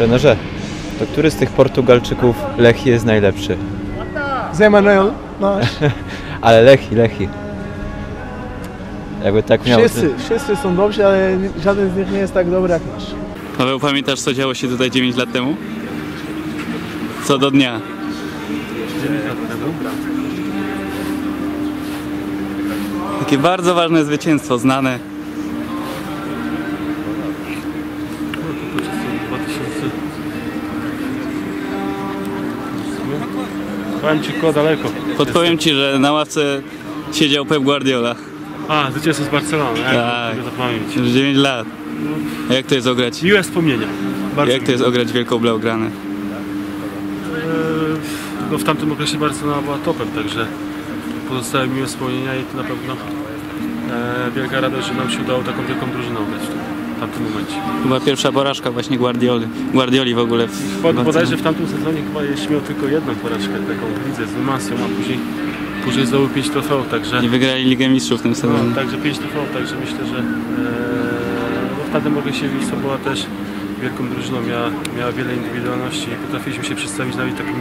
Trenerze, to który z tych Portugalczyków Lechi jest najlepszy? Zé Manuel, nasz. Ale Lechi, Lechi. Jakby tak miał... Wszyscy, wszyscy są dobrzy, ale żaden z nich nie jest tak dobry jak nasz. Paweł, pamiętasz co działo się tutaj 9 lat temu? Co do dnia. 9 lat temu? Takie bardzo ważne zwycięstwo, znane. Powiem ci koło daleko. Podpowiem Ci, że na ławce siedział Pep Guardiola. A, zwycięstwo z Barcelony, jak Tak. Już 9 lat. A jak to jest ograć? Miłe wspomnienia. Bardzo Jak to jest ograć wielką blaugranę? Eee, no w tamtym okresie Barcelona była topem, także pozostały miłe wspomnienia i to na pewno e, wielka radość, że nam się udało taką wielką drużyną grać w tym, w tamtym momencie. Chyba pierwsza porażka właśnie Guardioli. Guardioli w ogóle. W, w Bod, bodajże w tamtym sezonie chyba jeśli miał tylko jedną porażkę taką w lidze z Numancją, a później, później zdobył 5 trofeów, także, I wygrali Ligę Mistrzów w tym sezonie. no, także 5 trofeów, także myślę, że e, w tamtym okresie Wisła była też wielką drużyną, miała, miała wiele indywidualności i potrafiliśmy się przedstawić nawet takim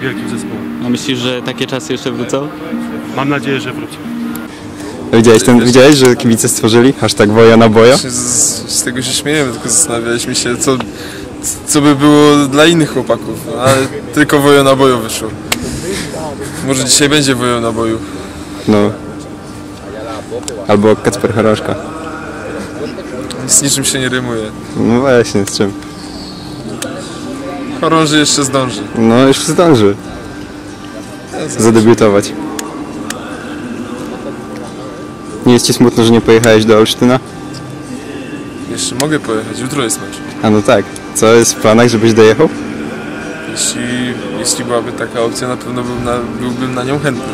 wielkim zespołem. A myślisz, że takie czasy jeszcze wrócą? Mam nadzieję, że wrócą. Widziałeś, ten, widziałeś, że kibice stworzyli hashtag woja na boja? Z, z tego się śmiejemy, tylko zastanawialiśmy się, co, co by było dla innych chłopaków, ale tylko wojo na boju wyszło. Może dzisiaj będzie wojo na boju. No. Albo Kacper Haroszka. Z niczym się nie rymuje. No właśnie, z czym? Chorąży jeszcze zdąży. No już zdąży zadebiutować. Nie jest ci smutno, że nie pojechałeś do Olsztyna? Jeszcze mogę pojechać, jutro jest mecz. A no tak. Co jest w planach, żebyś dojechał? Jeśli, jeśli byłaby taka opcja, na pewno bym na, byłbym na nią chętny.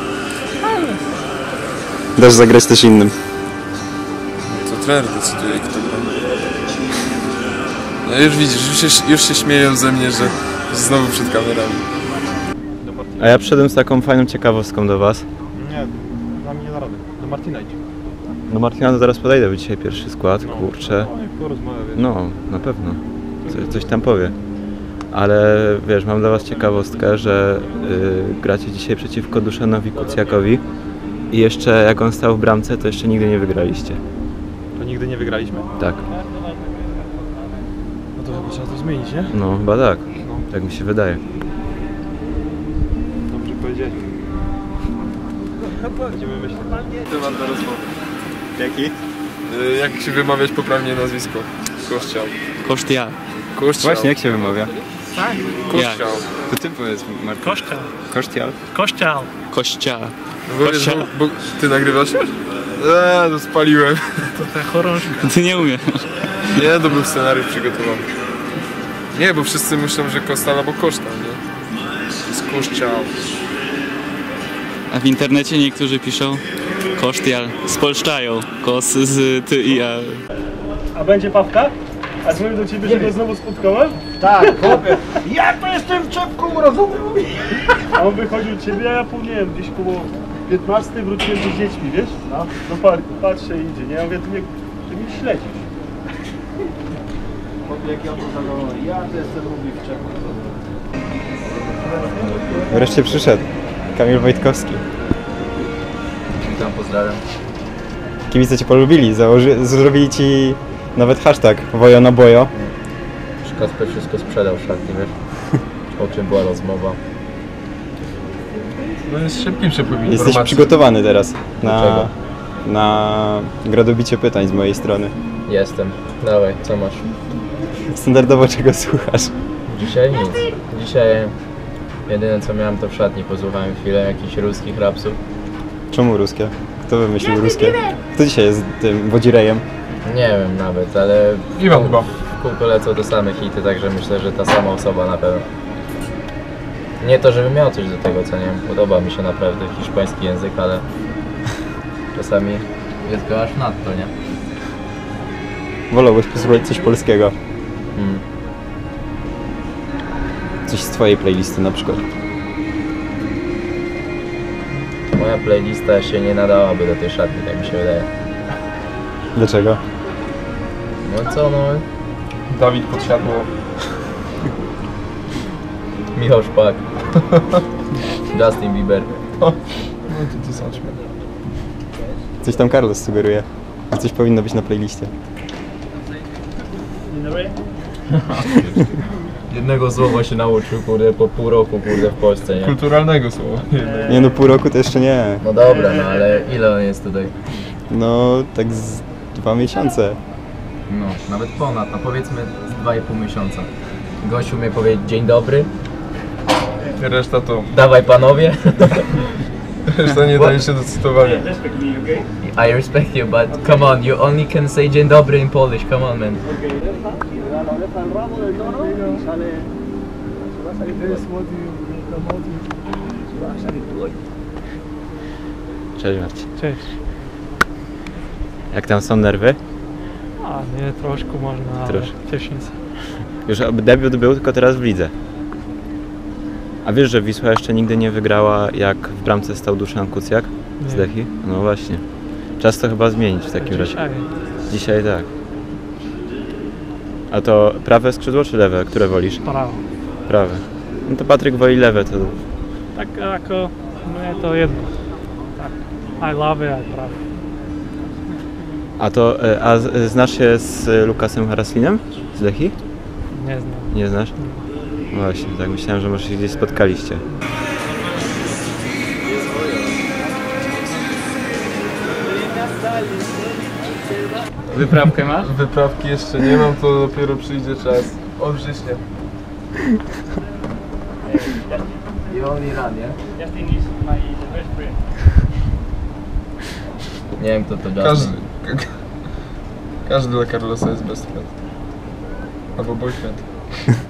Dasz zagrać też innym. To trener decyduje, kto gra. No już widzisz, już się, już się śmieją ze mnie, że znowu przed kamerami. A ja przyszedłem z taką fajną ciekawostką do Was. Nie, dla mnie nie da rady. Do Martina idź. No Martina, no zaraz podejdę, bo dzisiaj pierwszy skład, kurczę. No i porozmawia. No, na pewno. Coś, coś tam powie. Ale wiesz, mam dla Was ciekawostkę, że y, gracie dzisiaj przeciwko Duszanowi Kucjakowi i jeszcze jak on stał w bramce, to jeszcze nigdy nie wygraliście. To nigdy nie wygraliśmy? Tak, No to chyba trzeba to zmienić, nie? no chyba tak, No, tak mi się wydaje. dobrze powiedzieli. Będziemy myśleć. Temat na rozmowę. Jaki? Y, Jak się wymawiać poprawnie nazwisko? Kościał. Koszt ja. Kościał. Właśnie, jak się wymawia? Kościał. To ty powiedz, Martin. Kościał. Kościal? Kościał. Kościa. Kościał. bo, bo ty nagrywasz już? Eee, no spaliłem. To ta chorążka. Ty nie umiesz. Nie, to był scenariusz przygotowany. Nie, bo wszyscy myślą, że Kostal albo Kosztal, nie? To jest Kościał. A w internecie niektórzy piszą kosztial. Spolszczają. Kos z ty i ja. A będzie Pawka? A dzwonił do ciebie, że go znowu spotkałem? Tak, chłopie. Ja to jestem czepką, rozumiem? A on wychodził od ciebie, a ja po, nie wiem, gdzieś koło 15 wróciłem z dziećmi, wiesz? No. Do parku, patrzę idzie, nie? Ja mówię, ty mnie, ty mnie śledzisz. Jak ja to zadowolę. Ja to jestem lubi w czepku. Wreszcie przyszedł Kamil Wojtkowski. Witam, pozdrawiam. Kibice Cię polubili, założy, zrobili Ci nawet hashtag wojo na bojo. Czy Kasper wszystko sprzedał w szatni, wiesz? O czym była rozmowa? No jest szybkim przepływem Jesteś przygotowany teraz na, czego? na gradobicie pytań z mojej strony. Jestem. Dawaj, co masz? Standardowo czego słuchasz? Dzisiaj nic. Dzisiaj jedyne co miałem to w szatni, posłuchałem chwilę jakichś ruskich rapsów. Czemu ruskie? Kto wymyślił ruskie? Kto dzisiaj jest tym wodzirejem? Nie wiem nawet, ale Iwan chyba. w kółko lecą te same hity, także myślę, że ta sama osoba na pewno. Nie to, żebym miał coś do tego, co nie wiem, podoba mi się naprawdę hiszpański język, ale czasami jest go aż nadto, nie? Wolałbyś posłuchać coś polskiego? Mm. Coś z Twojej playlisty na przykład. Moja playlista się nie nadałaby do tej szatni, tak mi się wydaje. Dlaczego? No co no, Dawid pod siadło. Michał Szpak. Justin Bieber. No to to zobaczmy. Coś tam Carlos sugeruje. że Coś powinno być na playliście. Jednego słowa się nauczył, kurde, po pół roku, kurde, w Polsce, nie? Kulturalnego słowa. Nie no, pół roku to jeszcze nie. No dobra, no ale ile on jest tutaj? No, tak z dwa miesiące. No, nawet ponad, no powiedzmy z 2,5 miesiąca. Gościu mnie powiedzieć dzień dobry, Reszta to. dawaj panowie. Reszta nie daje się do cytowania. I respect you, but come on, you only can say dzień dobry in Polish, come on man. Cześć Marcin. Cześć. Jak tam są nerwy? A, nie, troszkę można, ale się. Już debiut był, tylko teraz w lidze. A wiesz, że Wisła jeszcze nigdy nie wygrała, jak w bramce stał Duszan Kucjak z Nie. Lechi? No właśnie. Czas to chyba zmienić w takim razie. Dzisiaj. Tak. A to prawe skrzydło czy lewe? Które wolisz? Prawo. Prawe. No to Patryk woli lewe, to Tak ako, mnie to jedno. Tak. I love it, I prawo. A to, e, a znasz się z Lukasem Haraslinem? Z Lechi? Nie znam. Nie znasz? No Właśnie, tak myślałem, że może się gdzieś spotkaliście. Wyprawkę masz? Wyprawki jeszcze nie mam, to dopiero przyjdzie czas. Od września. You only run, nie? Nie wiem kto to. Każdy. ka- Każdy dla Carlosa jest best friend. Albo boyfriend.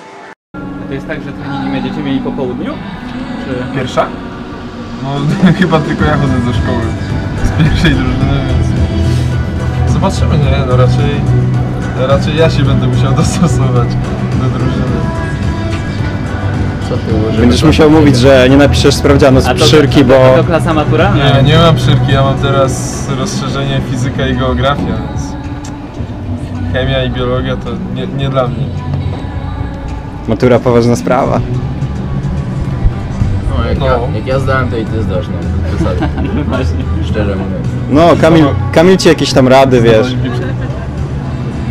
To jest tak, że treningi będziecie mieli po południu? Czy... Pierwsza? No chyba tylko ja chodzę do szkoły. Z pierwszej drużyny, więc... Zobaczymy, nie? No raczej... Raczej ja się będę musiał dostosować do drużyny. Co ty ułożyłeś? Będziesz musiał mówić, że nie napiszesz sprawdzianu z szyrki, bo... To klasa matura? Nie, nie mam szybki, ja mam teraz rozszerzenie fizyka i geografia, więc... Chemia i biologia to nie, nie dla mnie. Matura poważna sprawa. No, jak, No. Ja, jak ja zdałem to i ty zdasz, no. bez przesady. Właśnie. Szczerze mówiąc. No, Kamil, Kamil ci jakieś tam rady, wiesz.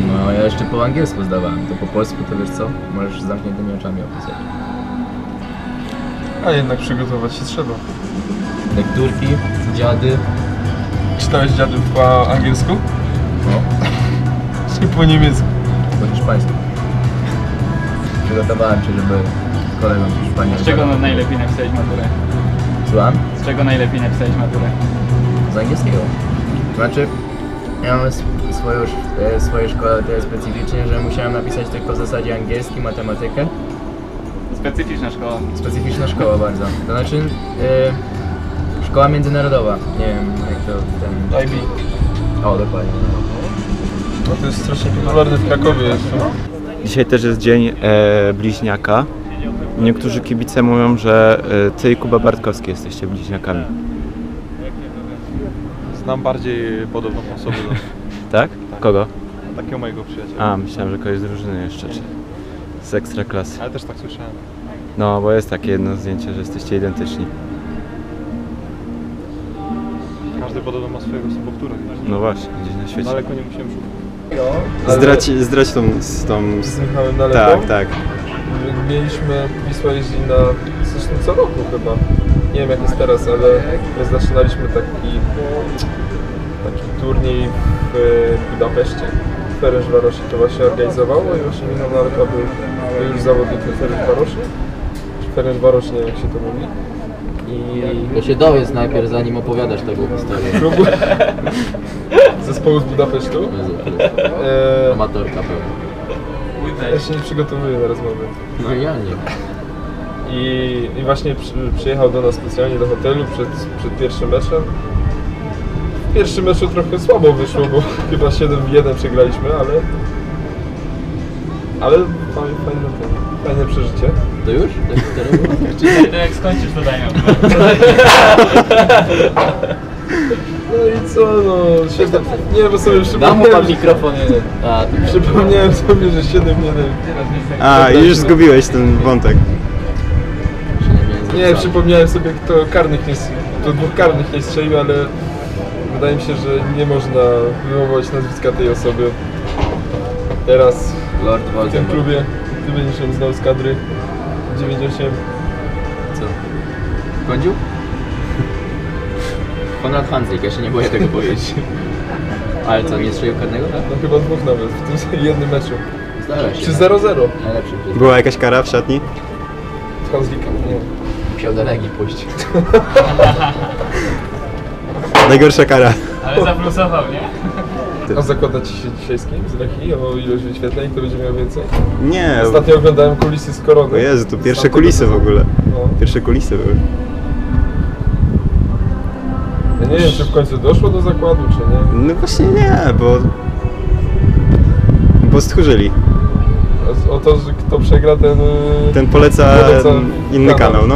No, ja jeszcze po angielsku zdawałem. To po polsku to wiesz co? Możesz z zamkniętymi oczami opisać. A jednak przygotować się trzeba. Lekturki, dziady. Czytałeś dziadów po angielsku? No, Czy po niemiecku? po hiszpańsku. Przygotowałem się, żeby kolegom z Hiszpanii Z czego oddać. najlepiej napisałeś maturę? Słucham? Z czego najlepiej napisałeś maturę? Z angielskiego. Znaczy, ja mam sw- swoją, e, swoje szkoły tyle specyficznie, że musiałem napisać tylko w zasadzie angielski, matematykę. Specyficzna szkoła. Specyficzna szkoła bardzo. To znaczy, e, szkoła międzynarodowa. Nie wiem, jak to ten... IB. O, dokładnie. No to jest strasznie popularne w Krakowie jeszcze. Dzisiaj też jest dzień e, bliźniaka. Niektórzy kibice mówią, że e, ty i Kuba Bartkowski jesteście bliźniakami. Znam bardziej podobną osobę do Tak? Kogo? takiego mojego przyjaciela. A, myślałem, że kogoś z drużyny jeszcze, czy z ekstra klasy. Ale też tak słyszałem. No, bo jest takie jedno zdjęcie, że jesteście identyczni. Każdy podobno ma swojego sobowtóra. No właśnie, gdzieś na świecie. Daleko nie musiałem szukać. Zdrać, zdrać tą... z tą... Z Michałem Nalepą? Tak, tak. Mieliśmy, Wisła jeździ na, zresztą co roku chyba, nie wiem jak jest teraz, ale my zaczynaliśmy taki, taki turniej w Budapeszcie. Ferencvarosi to właśnie organizowało i właśnie Michał Nalepa był, był już zawodnikiem Ferencvarosi. Czy Ferencvarosi, nie wiem jak się to mówi. I To się dowiedz najpierw, zanim opowiadasz taką historię. zespołu z Budapesztu. E, Amatorka pełna. ja się nie przygotowuję na rozmowę. No ja nie. I, i właśnie przy, przyjechał do nas specjalnie do hotelu przed, przed pierwszym meczem. W pierwszym meczu trochę słabo wyszło, bo chyba 7-1 przegraliśmy, ale ale fajne, fajne, fajne przeżycie. To już? Tak, Czyli to jak skończysz to daj nam. No i co, no, siedem, nie, bo sobie Dam mu przypomniałem, pan mikrofon jeden. A, przypomniałem sobie, że 7-1. A, i już zgubiłeś ten wątek. Nie, przypomniałem sobie, kto karnych nie, s- kto dwóch karnych nie strzelił, ale wydaje mi się, że nie można wywołać nazwiska tej osoby. Teraz Lord w tym Voldemort. klubie, ty będziesz ją znał z kadry 98. Co? Kądziu? Konrad Hanzlik, ja się nie boję tego powiedzieć. Ale co, nie strzelił karnego, tak? No chyba dwóch nawet w tym jednym meczu. Zdarza się. Czy tak? 0-0 Najlepszy przecież. Była jakaś kara w szatni? z Hanzlikiem? Nie. Musiał do Legii pójść. Najgorsza kara. Ale zaplusował, nie? A zakłada ci się dzisiaj z kim? Z Lechii? O ilość wyświetleń? Kto będzie miał więcej? Nie, Ostatnio oglądałem kulisy z korony. o Jezu, to pierwsze Tamtego kulisy w sezonu. ogóle. No. Pierwsze kulisy były. Nie wiem, czy w końcu doszło do zakładu, czy nie. No właśnie nie, bo... Bo stchórzyli. O, to, że kto przegra, ten... y, Ten poleca Poleca inny kanał. kanał, no.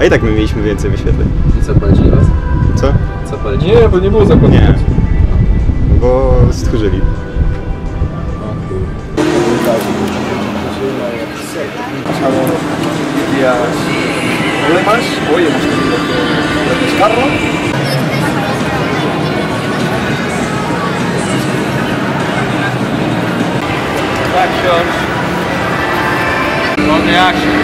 A i tak my mieliśmy więcej wyświetleń. I co, polecili was? Co? Co polecili? Nie, bo nie było zakładu. Nie. Bo stchórzyli. Jak wziąć? Mogę jak się?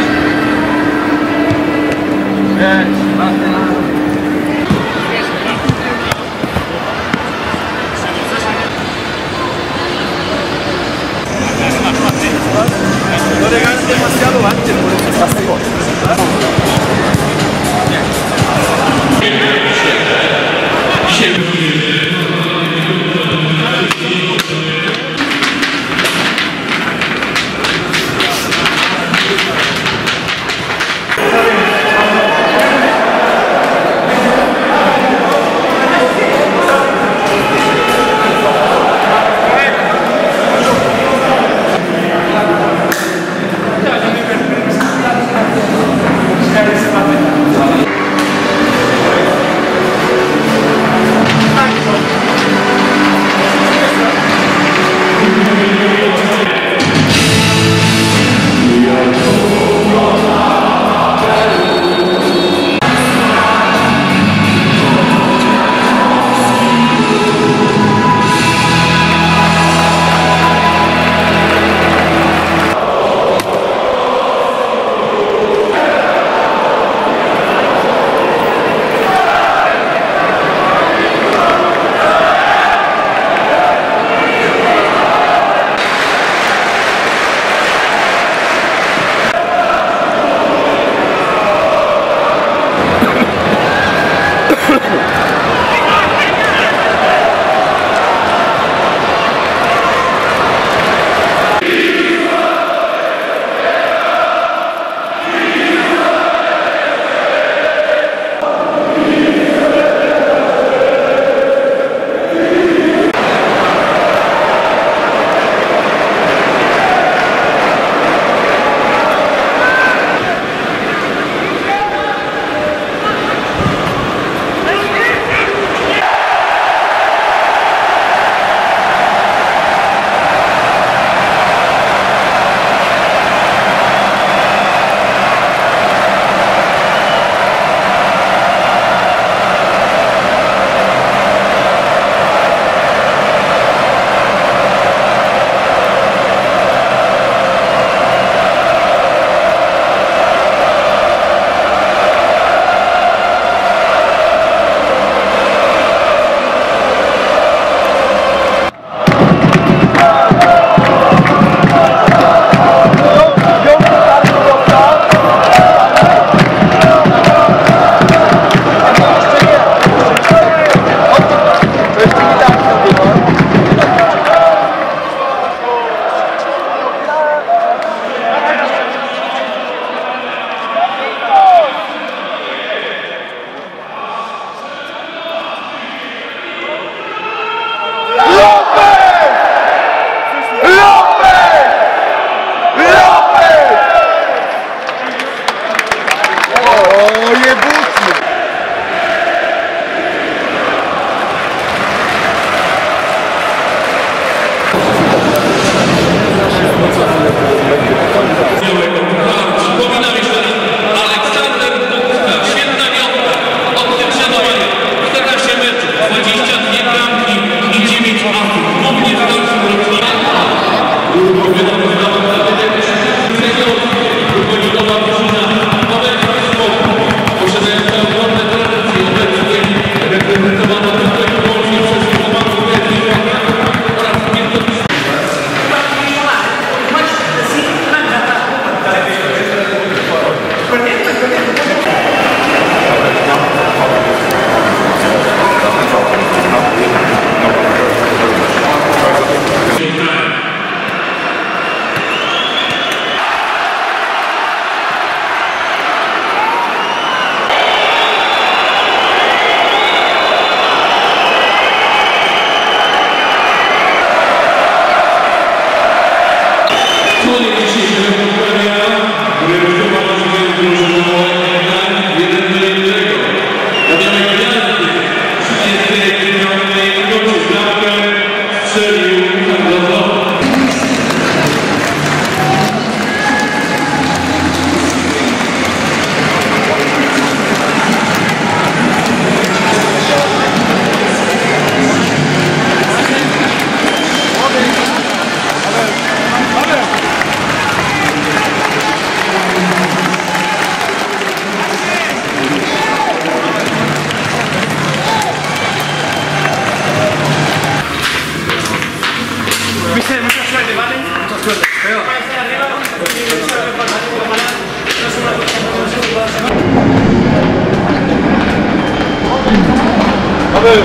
Vale!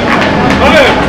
Vale!